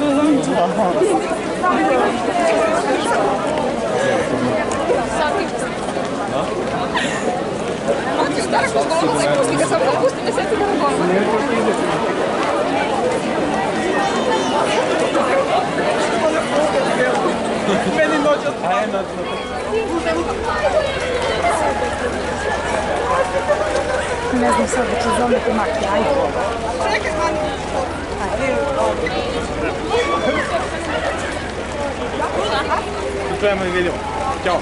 bulundu. Stara što dolazi pustite samo pustite Tutaj mamy milion. Ciao.